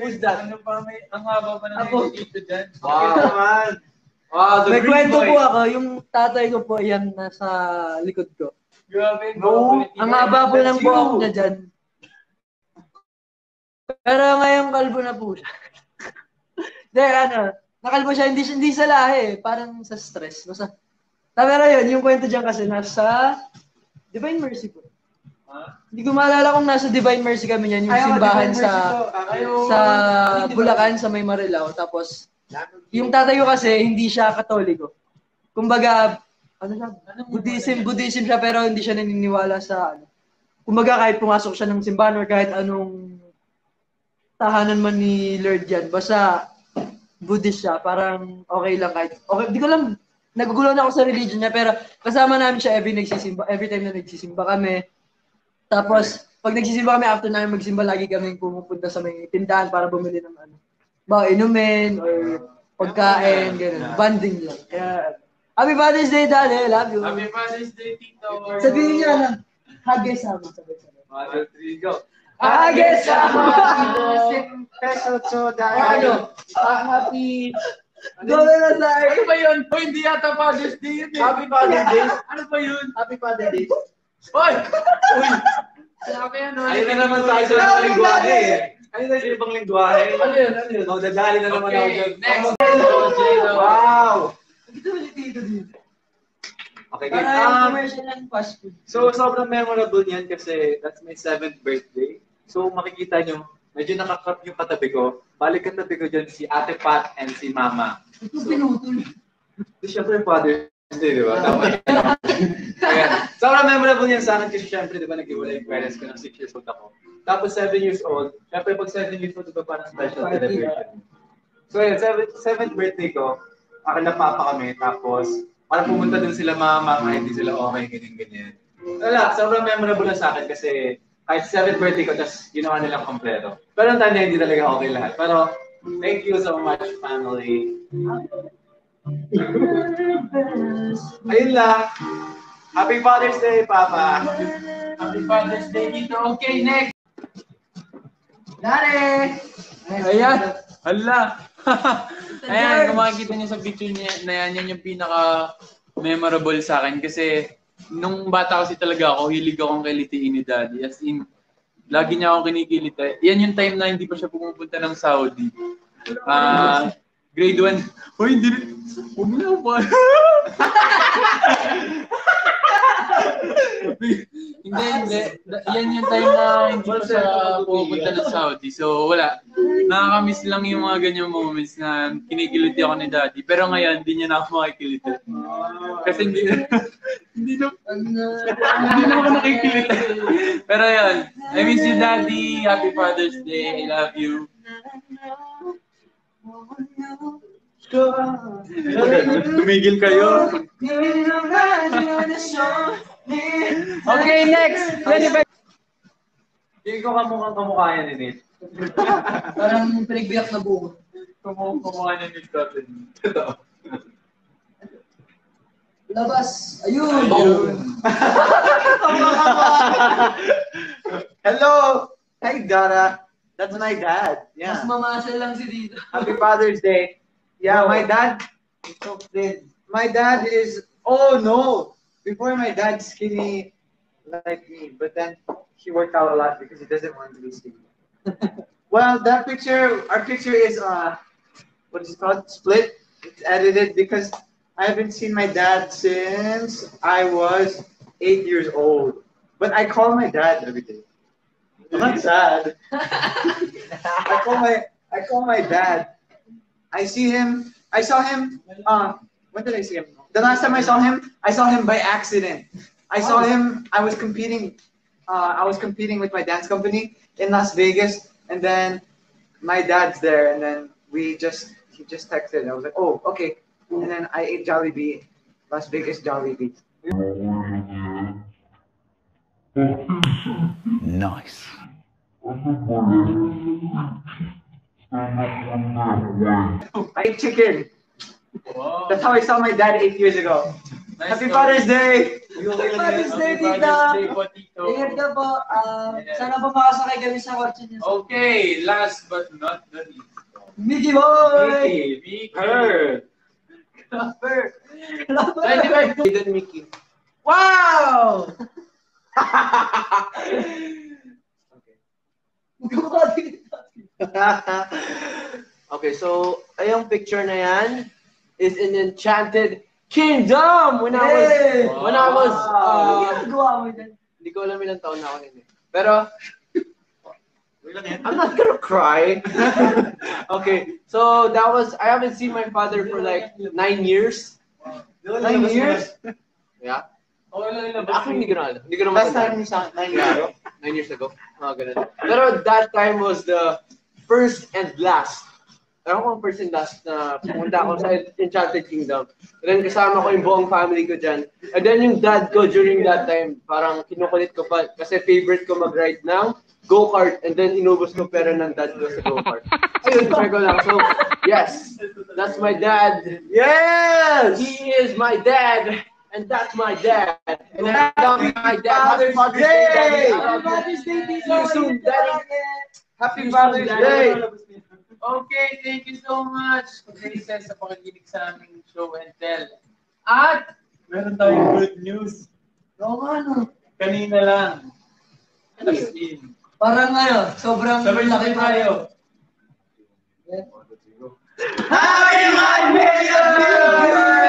Who's that? Ano pa may, ang haba pa na Ako. dito dyan. Wow, man. Wow, the May green kwento boy. po ako, yung tatay ko po, yan nasa likod ko. Grabe. No. Ang haba po ng buhok niya dyan. Pero ngayon kalbo na po siya. Hindi, ano, nakalbo siya, hindi, hindi sa lahi, eh. parang sa stress. Basta, Ta- pero yun, yung kwento dyan kasi nasa Divine Mercy po. Hindi ko maalala kung nasa Divine Mercy kami niyan, yung Ayaw, simbahan sa po. Ayaw. sa Hindi, Bulacan, sa May Marilao. Tapos, yung tatay ko kasi, hindi siya katoliko. Kumbaga, ano siya? Buddhism, Buddhism siya pero hindi siya naniniwala sa ano. Kumbaga kahit pumasok siya ng simbahan or kahit anong tahanan man ni Lord yan, basta Buddhist siya, parang okay lang kahit, okay, di ko lang, nagugulo na ako sa religion niya, pero kasama namin siya every nagsisimba, every time na nagsisimba kami. Tapos, pag nagsisimba kami, after namin magsimba, lagi kami pumupunta sa may tindahan para bumili ng ano, ba inumin or pagkain, gano'n. Banding lang. Kaya, Happy Father's Day, Daddy. Love you. Happy Father's Day, Tito. Sabihin niya na, hagay sama. One, three, go. Hagay sama! Peso to O ano? Ah, happy... Gawin na sa Ano ba yun? Oh, hindi yata Father's Day yun eh. Happy Father's Day. Ano ba yun? Happy Father's Day. Hoy! Uy! Grabe yan, no? Ayun na naman tayo sa ibang lingwahe eh. Ayun na sa ibang lingwahe. Ano yun? Ano yun? Magdadali na naman ako Okay, dyan. next. Wow! Ito ulit dito dito. Okay, yung Um, commercial ng fast food. So, sobrang memorable niyan kasi that's my seventh birthday. So, makikita nyo, medyo nakakrap yung katabi ko. Balik katabi ko dyan si Ate Pat and si Mama. Ito pinutol. So, syempre, Father's Day, di ba? Tama. Ayan. Sobrang memorable yan sa akin kasi syempre, di ba, nag-iwalay yung parents ko ng 6 years old ako. Tapos 7 years old, syempre pag 7 years old, di ba parang special Party, celebration. So, yun, 7th, 7th birthday ko, akin na papa kami, tapos para pumunta din sila mama, kahit hindi sila okay, ganyan, ganyan. Wala, sobrang memorable na sa akin kasi kahit 7th birthday ko, tapos ginawa nilang kompleto. Pero ang na hindi talaga okay lahat. Pero, thank you so much, family. Ayun lang. Happy Father's Day, Papa. Happy Father's Day, Tito. Okay, next. Daddy! Ayan. Hala. Ayan, kung makikita niyo sa picture niya na yan, yan yung pinaka memorable sa akin kasi nung bata kasi talaga ako, hilig akong kilitiin ni Daddy. As in, lagi niya akong kinikilita. Yan yung time na hindi pa siya pumupunta ng Saudi. Ah, grade 1. Hoy, hindi Huwag na pa. hindi, hindi. Yan yung time na hindi pa siya pupunta ng Saudi. So, wala. Nakakamiss lang yung mga ganyang moments na kinikiliti ako ni Daddy. Pero ngayon, hindi niya na ako makikiliti. Kasi hindi hindi na, hindi na ako nakikiliti. Pero yun, I miss you, Daddy. Happy Father's Day. I love you. Tumigil kayo. Okay, next. 25. Hindi ko kamukhang kamukha yan ni Nate. Parang pinagbiyak na buo. Kumuha niya ni Daddy. Totoo. Labas. Ayun. Ayun. Hello! Hi, Dara. That's my dad. Mas Yeah. mamasal lang si Dito. Happy Father's Day. Yeah, my dad. My dad is. Oh no! Before my dad skinny like me, but then he worked out a lot because he doesn't want to be skinny. Well, that picture, our picture is uh, what is it called? Split. It's edited because I haven't seen my dad since I was eight years old. But I call my dad every day. I'm not sad. I call my I call my dad. I see him. I saw him. Uh, when did I see him? The last time I saw him, I saw him by accident. I saw him. I was competing. Uh, I was competing with my dance company in Las Vegas, and then my dad's there, and then we just he just texted. I was like, oh, okay. And then I ate Jollibee, Las Vegas Jollibee. Nice. I ate chicken. Wow. That's how I saw my dad eight years ago. Nice Happy story. Father's Day! Happy Father's Day, Happy tita! Father's po, Tito. Ingat ka po. Ah, Yes. sana po makasakay kami sa kotse niya. Okay, last but not the least. Mickey Boy! Vicky, Vicky. Her. Clapper! 25 Aiden Mickey. Wow! Mukha din. okay, so, ayong picture na yan is in Enchanted Kingdom when I was, Yay! when I was, Ano uh, ginagawa mo dyan? hindi ko alam ilang taon na ako nun eh. Pero, I'm not gonna cry. okay, so that was, I haven't seen my father for like nine years. Nine years? Yeah. Okay lang yung labas. Actually, hindi ko na alam. Hindi ko na Last time sa nine years ago. Nine years ago. Mga ganun. Pero that time was the first and last. Ewan ko ang first and last na pumunta ako sa Enchanted Kingdom. And then kasama ko yung buong family ko dyan. And then yung dad ko during that time, parang kinukulit ko pa kasi favorite ko mag-ride ng go-kart and then inubos ko pera ng dad ko sa go-kart. Ayun, try ko lang. So, yes, that's my dad. Yes! He is my dad. And that's my dad. And love my dad. Happy Father's Day! Happy Father's Day, Tito! Soon, Daddy. Happy Father's Day! Okay, thank you so much, Princess, sa pakikinig sa aming show and tell. At meron tayong good news. Oo nga, no. Kanina lang. As in. Parang ano, sobrang Sabay laki tayo. Happy Music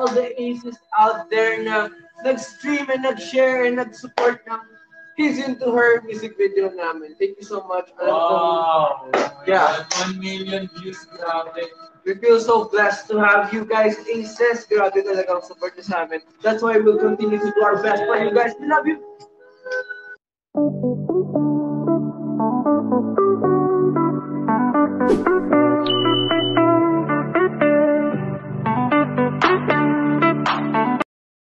all the aces out there na nag-stream and nag-share and nag-support ng He's Into Her music video namin. Thank you so much. Alam Wow! Yeah. One million views, grabe. we feel so blessed to have you guys aces. Grabe talagang support niyo sa amin. That's why we'll continue to do our best for you guys. We love you.